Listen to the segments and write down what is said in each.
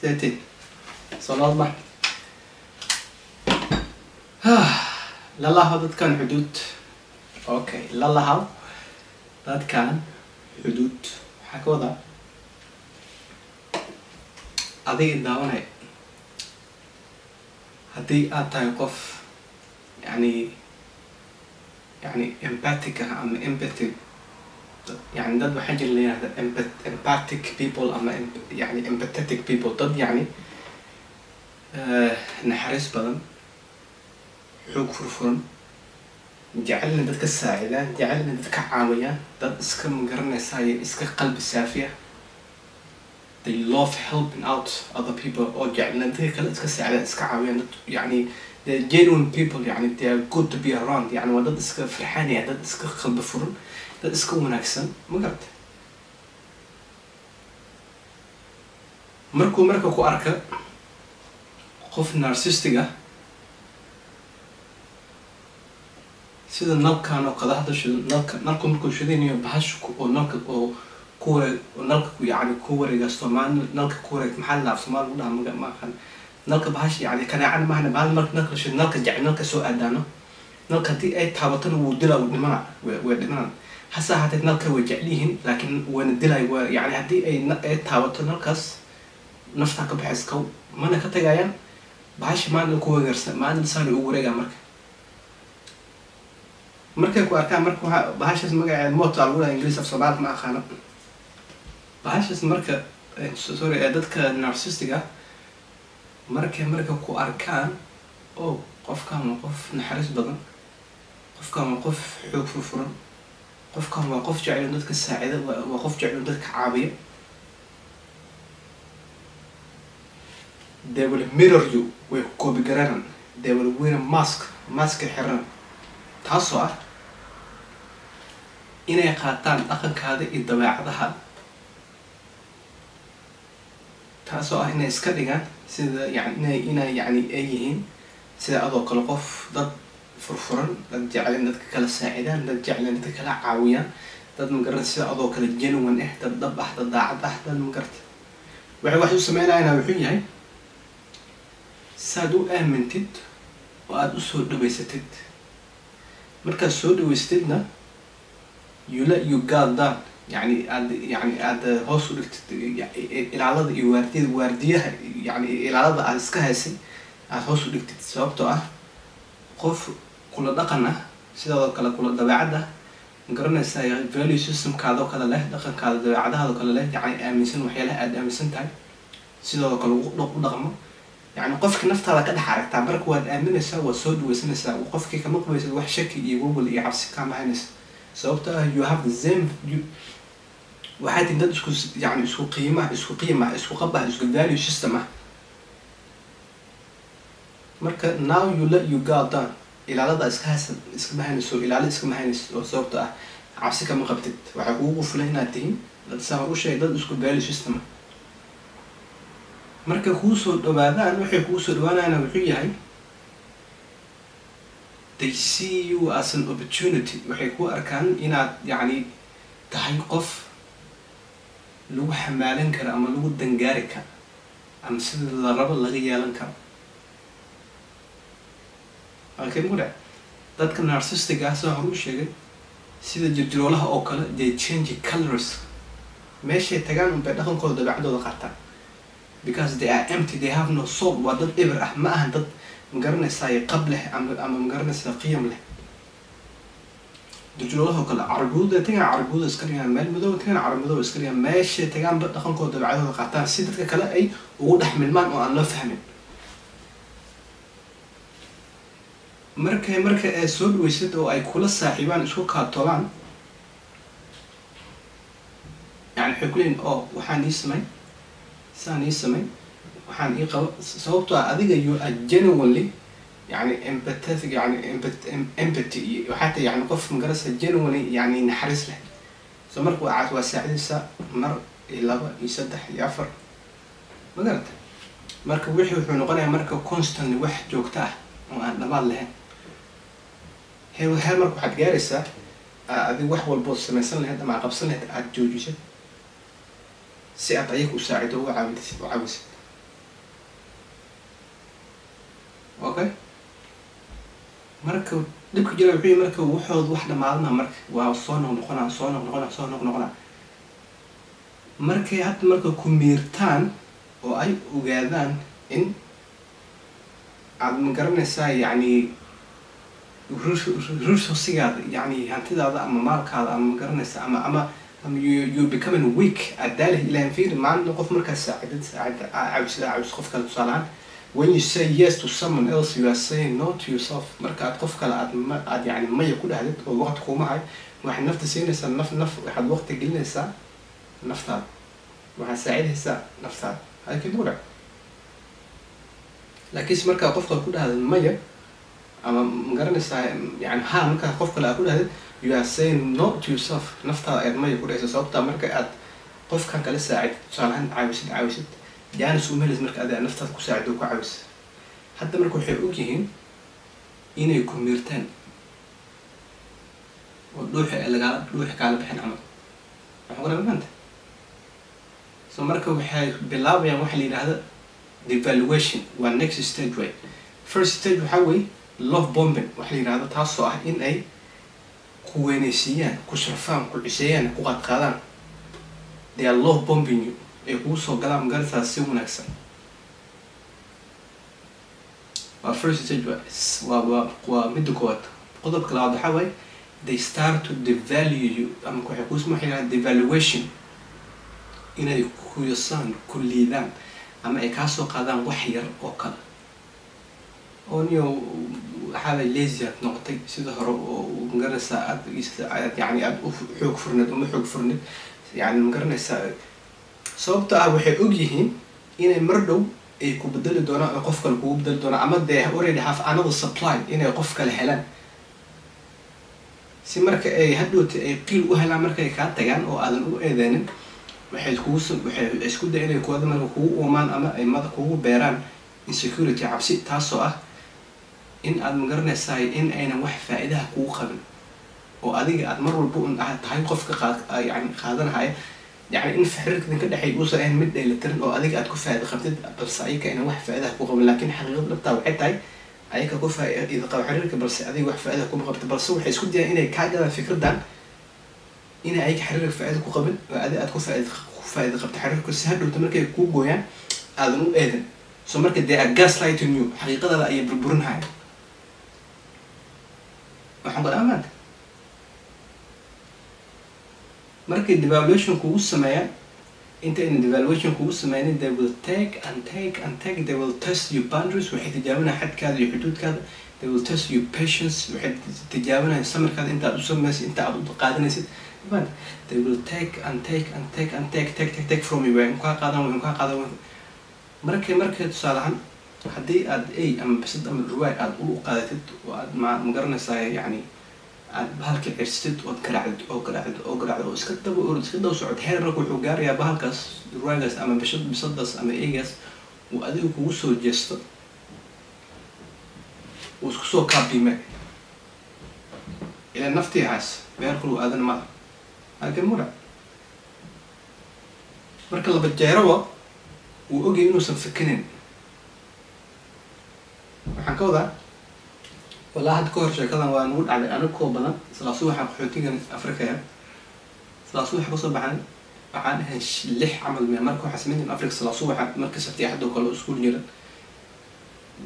seeti soo nood ma lalahaw dadkan xuduud okay lalahaw dadkan xuduud waxaa ka wadaa adiga daawanay haddii aad tahay qof yani yani empathic ah ama empathy yani dad waxaa jira la yihahda empa- empathic people ama yani empathetic people dad yani eh, naxariis badan xoog furfuran jecelna dadka saacidaan jecelna dadka caawiyaan dad iska magaranaysayo iska qalbi saafiya they love helping out other people oo jecelna dadka kale iska saacidaan iska caawiyaan dad yani they genuine people yani they are good to be around yani waa dad iska firxaanaya dad iska qalbi furan dad iska wanaagsan ma garata markuu marka ku arka qof narcissistic ah sida nalkan oo kale hadda shido nalka nalku markuu shidanayo bahash ku- oo nalka oo ku nalka ku yani ku wareega soomaali nalka ku wareeg maxaa la soomaali lagu maga maahan nalka bahash yani kanaacana mahana bahal marka nalka shido nalka jecel nalka soo aadaano nalka haddii ay taabatona wuu dila wuu dhimana way dhimanaan hase ahaatee nalka way jecel yihiin laakiin wayna dilay yani haddii ay taabato nalkaas naftaa ka baxays ka mana ka tagayaan. Bahashi maalin ku wareersan maalin saana ugu wareegaa marka. Markay ku arkaan marka waxaa bahashaas magaceeda mota lagu dhaha ingiriis af soomaali ma aqaano. Bahashaas marka eh, so- sorry ee dadka narcissistic ah markay marka ku arkaan oo qofkan waa qof naxariis badan qofkan waa qof xoog furfuran qofkan waa qof jecel dadka saacida waa qof jecel dadka caawiya they will way ku koobi garaanan they will mask maska xiran taasoo ah inay qaataan dhaqankaada iyo dabeecadaha taasoo ah inay iska dhigaan sida inay inay yani ay yihiin sida adoo kale qof dad furfuran dad jecel in dadka kala saacidaan dad jecel in dadka kala caawiyaan dad magarata sida adoo kale genuine ah dad dhab ah dad daacad ah dad magarata waxay wax u sameynayana wuxuu yahay. Saad u aamintid oo aada u soo dhaweysatid markaad soo dhaweystidna you let you guard down. Yani aad yani aada hoos u dhigtid ilaalada iyo waardiyada waardiyaha yani ilaalada aad iska haysay aada hoos u dhigtid sababtoo ah qof kula dhaqan ah sidaadoo kale kula dabeecad ah ma garanaysaa value systemkaadoo kale leh dhaqankaada dabeecadahaadoo kale leh yani aaminsan waxyaalaha aada aaminsan tahay sidoodoo kale u dha- u dhaqmo. Yani qofki naftaada ka dhex aragtaa marka waad aaminaysaa waad soo dhaweysanaysaa qofkii kama qabaysid wax shaki iyo wawal iyo cabsi kama haynaysa sababto ah you have the same waxaa tihin dad isku yani isku qiima isku qiima isku qaba isku value system ah marka now you let you guard down ilaalada iska haysa iskama haynayso ilaalo oo sababto ah. Cabsi kama qabtid. Waxaa kuugu filan inaad tihiin. Dad saa u sheegay dad isku value system ah. Marka kuu soo dhawaadaan waxay kuu soo dhawaanayaan wuxuu yahay they see you as an opportunity. Waxay ku arkaan inaad yacni tahay qof lagu xamaalan karo ama lagu dangaari karo ama sida la rabo laga yeelan karo halkay mugu dhac dadka narcissistic ah sida hore u sheegay sida jirjiroolaha oo kale they change colors. Meeshay tagaan unbay dhaqankooda dabeecadooda qaataan because they are empty they have no soul. Waa dad eber ah ma ahan dad ma garanaysaa qab leh ama ma garanaysaa qiyam leh dujuladaho kale caraguuda tagaan caraguuda iska dhigaan meel madow tagaan cara madow iska dhigaan meeshay tagaanba dhaqankooda dabeecadooda qaataan si dadka kale ay ugu dhex milmaan oo aan loo fahmin markay marka ay soo dhaweysad oo ay kula saaxiibaan isku kaatoobaan. Yani waxay kuleeyihin oh waxaan ii samay saan ii samay waxaan ii qabo. Sababtoo ah adiga you are genuinely yani empathetic yani empat- em- empathy iyo waxaa tahay yani qof magarasa genuinely yani naxariis leh. So marka waa waa saacidaysaa mar iyo laba iyo saddex iyo afar. Ma garata marka wixii wuxuu noqonayaa marka constantly wax joogta ah oo aan dhamaad lahayn heer marka waxaad gaaraysaa aa adig wax walbood samaysan lahayd ama aad qabsan lahayd aada joojisad si aad ayaga u saacido uga caawintisid u caawisid okay marka dhibka jira wuxuu yihi marka waxood wax dhamaadana marka waa soo noqnoqonaa soo noqnoqonaa soo noqnoqonaa markay hadda marka ku miirtaan oo ay ogaadaan in aad ma garanaysaa yacni resourcigaada yacni hantidaada ama maalkaada ama ma garanaysa ama ama ama you you becoming weak aad daalih ilahan fiiri maalin qof markaas saacidad saacida caawisida caawis qof kale tusaalahaan when you say yes to someone else you are saying no to yourself. Marka qof kale aad ma aad yacni maya ku dhahdid oo waqti kuuma hay waxaad nafta siinaysaa naf naf waxaad waqti gelinaysaa naftaada waxaad saacidaysaa naftaada halkii muudhac laakiinse markaa qof kale ku dhahdid maya ama ma garanaysaa yani ha markaa qof kale aad ku dhahdid you are saying no to yourself. Naftaada ayaad maya ku dhahaysa sababtaa marka aad qofkan kala saacid tusaalahaan caawisid caawisid. Jaanis umelis marka adi naftaada ku saacid oo ku caawisa hadda marka waxay ogyihiin inay ku miirtaan oo dhuuxi lagaala dhuuxi kaala bixin camal. Waxaa kula maanta? So marka waxay bilaabayaan waxa la yidhaahda devaluation. Waa next stage way. First stage waxaa wey love bombing waxa la yidhahda taasoo ah in ay ku weynaysiiyaan ku sharfaan ku ciseeyaan ku qaadqaadaan they are bombing you. Ay kugu soo galaan magarataas si wanaagsan. Waa first stage midda koowaad. Qodobka labaad waxaa waaye they start to devalue you ama waxay kuusma waxay yidhahda devaluation. Inay ku yasaan ku liidaan ama ay kaasoo qaadaan wax yar oo kale. Oo niyo waxaabay aad noqotay sida hore oo ma garanaysaa aad yani aad u furneed uma xoog furneed. Yani ma garanaysaa sababta ah waxay og yihiin inay mar dhow ay ku bedeli doonaan oo qof kale kugu bedeli doonaan ama they already have another supply inay qof kale helaan. Si marka ay hadhowta ay qiil u helaan markay kaa tagaan oo aadan u eedeynin waxay kugu isku day inay kuwada marka kugu uumaan ama ay mada kugu beeraan insecurity cabsi taasoo ah in aad magaranaysaay in aynan wax faa-idaha kugu qabin. Oo adiga aad mar walba tahay qofka yani qaadanahaya yani in xiriirka idinka dhexeey uusan ahayn mid dheelitiran oo adiga aad ku faa-ida qabtid balse ayaga aynan wax faa-idaha ku qabin. Laakiin xaqiiqada dhabtaa waxay tahay ayaga ku faa-ida qaba xiriirka balse adiga wax faa-ida kuma qabta balse waxay isku dayaan inay kaa gadaan fikradan inay ayaga xiriirka faa-ida ku qabin oo adi aad ku faa-ida qabta xiriirka. Si hadhowta markay kuu gooyaan aadan u eedan so marka dee are gaslighting you. Xaqiiqadaada ayay burburinahaya waxaan amaanta markay devaluation kugu sameeyaan intayna devaluation kugu sameynin they will take and take and take. They will test your boundaries waxay tijaabinaya xadkaada iyo xuduudkaada. They will test your patience waxay tijaabinaya samirkaada. Inta aad u sameysay inta u qaadanaysid they will take and take and take and take take take take from you. Way kaa qaadan way kaa qaadan. Way markay markay tusaalahan haddii aad ay ama bisad ama ruwaay aad u qaadatid oo aad ma ma garanaysaa yani aad bahalka cirsatid ood garaacdid oo garaacdid oo garaacdid oo iska daba orod iska daba socod heer marka wuxuu gaarayaa bahalkaas ruwaagaas ama bishad bisadaas ama eegaas uu adiga kugu soo jeesto uu isku soo kaabime ilaa naftii haas meel kulu aadan mada halkan mudha marka laba jeeraba uu ogay inuusan fikinin waxaan ka wadaa walaa hadda ka hor sheekadan waa nagu dhacday. Aniga koo badan islaasu waxaan qaxootigan afrikaya islaasu waxa ka soo baxan waxaan ahayn lix camal me marka waxaa sameyn africa islaasu waxaa marka sabti axad oo kale iskuul jiran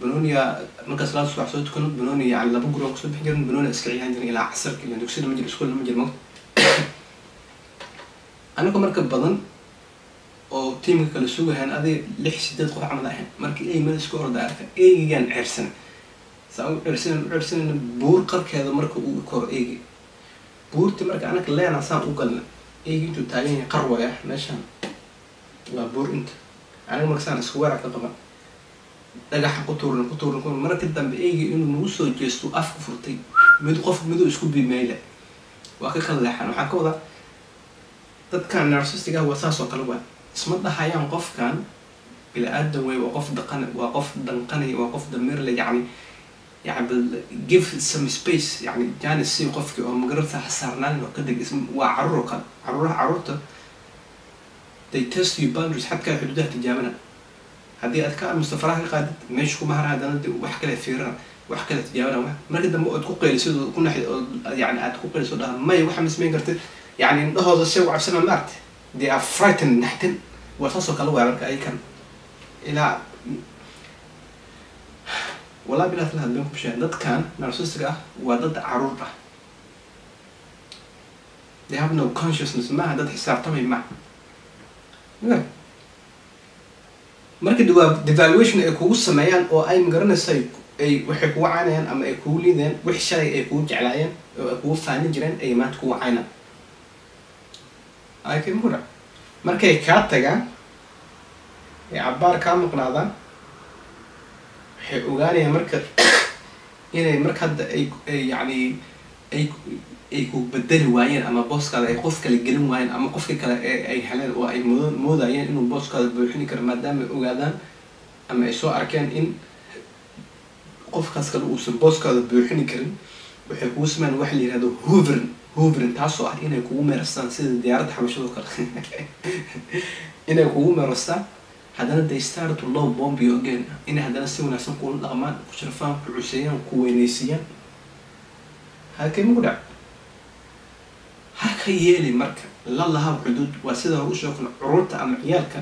banonia marka islaasu wax soo tukano banonia yani laba guri oo ka soo bixi jiran banonia iska ciyaan jiran ilaa casarka iyo dugsida ma jiro iskuulna ma jiro mogta aniga marka badan oo tiimka kala sugahayn adiga lix sideed qof camal ahayn. Markii ay meel isku orda arka eegigaan ceersan saa u cersanan u cersanayna buur qarkeeda marka uu koro eegi buurti marka anaga leena saan u galna eegi intuu taagan yahay qarway ah meeshaan waa buur inta. Aniga marka saan isku weerac ka qaban dhagaxa ku tuuran ku tuuran ku marka dambe eegi inuu nagu soo jeesto afku furtay mid qof miduu isku bimeyle waa ka kala leexan. Waxaa ka wadaa dadkan narcistiga waa saas oo kale waa isma dhahayaan qofkan bini aadan wey waa qof daqan waa qof danqanay waa qof damirle yani yani give some space yani janis si qofkii oo magarata hasaarnaan oo kadeg waa carruur oo kale caruuraha carruurta they test you boundaries xadkaa xuduudaha tijaabana. Haddii aad ka aamusta faraha ka qaadid meesha kuma hara haddana wax kale fiirana wax kale tijaabana marka dambe ood ku qaylisid oo ku oo yani aad ku qayliso dhaha may waxa ma samayn kartid yani indhahooda se u cabsana ma aragti they are frightened. Naxtin waa saasoo kale waa marka ilaa walaa bilaad la hadleen ku dadkan narcissiga ah waa dad carruur ah. They have no consciousness. Maaha dad xisaabtamay maaha ma marka waa devaluation ay kugu sameeyaan oo ay magaranaysa ay waxay kugu caynayaan ama ay kugu liidayaan. Wix shalay ay kugu jeclaayeen oo ay kugu faanin jireen ay maanta kugu caynaan mura. Markay kaa tagaan ay cabbaar kaa maqnaadaan waxay ogaanayaan marka inay marka hadda ay yacni ay ay ku bedeli waayeen ama booskaada ay qof kale gelin waayeen ama qofkii kale ee ay heleen oo ay mood moodayeen inuu booskaada buuxini karo maadaama ay ogaadaan ama ay soo arkeen in qofkaas kale uusan booskaada buuxini karin waxay kugu sameyn waxa la yihahdo hoverin hoverin taasoo ah inay kugu meerastaan sida diyaaradda xabashado kale inay kugu meerastaan haddana they start to low bomb you again inay haddana si wanaagsan kula dhaqmaan ku sharfaan ku cuseeyaan ku weynaysiiyaan halkay maku dhac ha yeeli marka la lahaa xuduud waa sida u soo kale cururta ama ciyaalka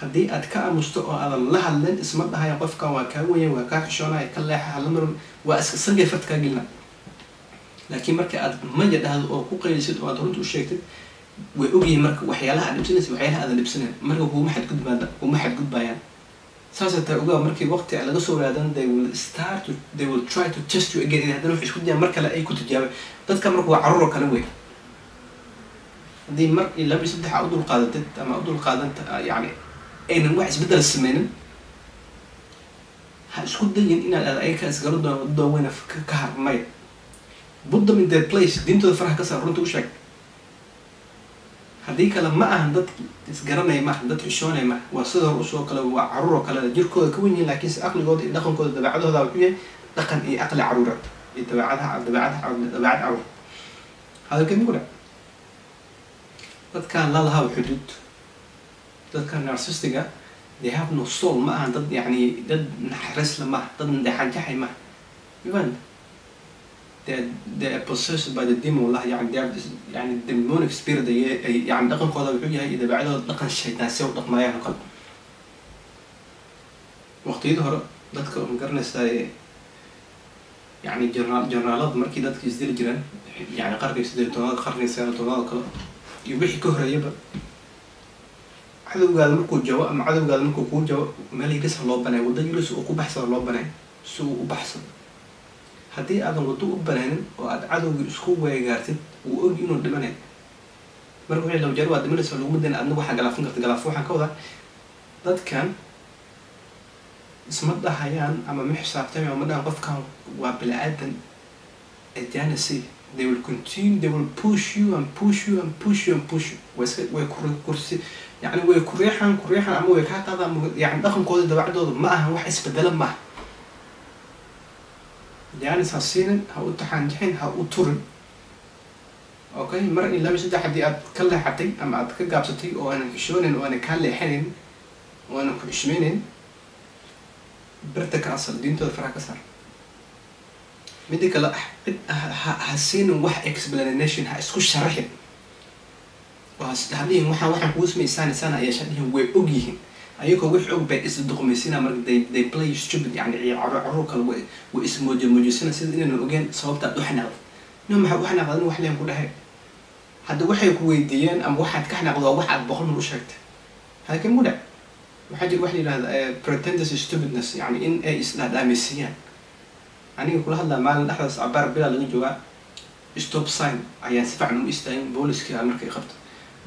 haddii aad ka aamusto oo aadan la hadlin isma dhahaya qofkan waa kaa weyan waa kaa xishoonaya ka leexa hallamar waa iska sangay farta kaa laakiin marka aad maya dhahdo oo ku qaylisid oo aad runta u sheegtid way ogyihiin marka waxyaalaha aad dhibsanaysa aadan dhibsanayn. Marka kuma xadgudbaada kuma xadgudbayaan saasay tahay ogaa markii waqti laga soo raadan they will start to they will try to test you again. In wax isku dayaan mar kale ay ku tijaabay. Dadka marka waa carruur kale wey. Haddii mar iyo laba iyo saddex aa u dulqaadatid ama u dulqaadanta yani aynan wax isbeddel sameynin ha isku dayin inaad aad ayaga isgaro doon dooweyna ka harmay put them in their place diintooda faraha ka saar runta u sheeg. Haddii kale ma ahan dad isgaranaya maaha dad xishoonaya maaha waa sida hor u soo kale waa carruur kale. Jirkooda ka wen yihiin laakiinse aqligooda iyo dhaqankooda dabeecadooda wuxuu yahay dhaqan iyo aqli caruureed. Iyo dabeecadaha dabeecad carruur hadalkeed dhac dadkaan la lahaa xuduud dadkan narcissiga they have no soul. Ma ahan dad yani dad naxariisla maaha dad naxanjaxay maaha iban they they are possessed by the demon lah yani they have this demonic spirit ay ay yani dhaqankooda wuxuu yahay dabeecadooda dhaqan shaytaan si u dhaqmaayaan oo kale waqtiyada hore dadka ma garanaysaa yani jarnaal jarnaalada markii dadka isdili jireen yani qarniga siddeed tobnaad qarniga sagaal tobnaad kale iyo wixii ka horeeyaba cadowgaada markuu jabo ama cadowgaada markuu kuu jabo meel yirisa loo banay wadda yiris uu ku baxsada loo banay si uu u baxsado haddii aadan waddo u banaynin oo aad cadowgii isku weegaartid wuu ogi inuu dhimanay marka wixii law jeer waa dhimanaysa laguma dayn adna waxaa galaafin karta galaafo waxaan ka wadaa. Dadkan isma dhahayaan ama ma xisaabtamayan ma dhahan qofkan waa bini aadan ajanasi they will continue they will push you and push you and push you and push you. Way iska way way ku riixaan ku riixaan ama way kaa qaadaan yani dhaqankooda dabeecadooda ma aha wax isbedela maaha jaanis ha siinin ha u taxaanjixin ha u turin okay mar in laba saddex haddii aad ka leexatay ama aad ka gaabsatay oo aanan xishoonin oo aanan kaa leexanayn oo aanan ku xishmaynayn birta ka asal diintooda faraha ka saar midda kale cid ha siinin wax explanation ha isku sharaxin hadhihin waxaan waxaan kugu samaysaan ayaa dhihin way og ayagoo wix og bay isduqmaysina marka they they play stupid yani carruur kale way ismoojamoojisina sida inaynan ogeen sababta aad u xanaaqda no maxaa u xanaaqda in wax leen ku dhahay. Hadda waxay ku weydiiyeen ama waxaad ka xanaaqda waa wax aad boqol mar u sheegtay. Halkeen ku dhac waxaa jira wax la yidhahda pretenders stupidness yani in ay isdhaadhaamaysiiyaan aniga kula hadlaa maalin dhexdaas cabaar bilaa laga joogaa stop sign ayaan si fiican u istaagin booliskii aa markay qabta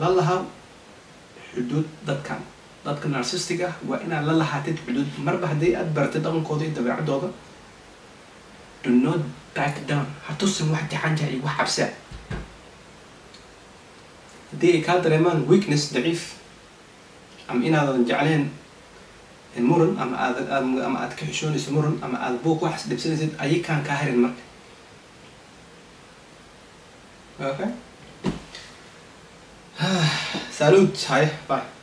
la lahaa xuduud dadkan. Dadka narcissistic ah waa inaad la lahaatid xuduud. Marba haddii aad baratid dhaqankooda iyo dabeecadooda do not back down. Ha tusin wax jaxanja iyo wax cabsia haddii ay kaa dareemaan weakness daciif ama inaadan jecleen muran ama aad ama aad ka xishoonayso muran ama aad buuq wax dhibsanaysid ayay kaan kaa harin marka. Okay Salut. Hi. Bye.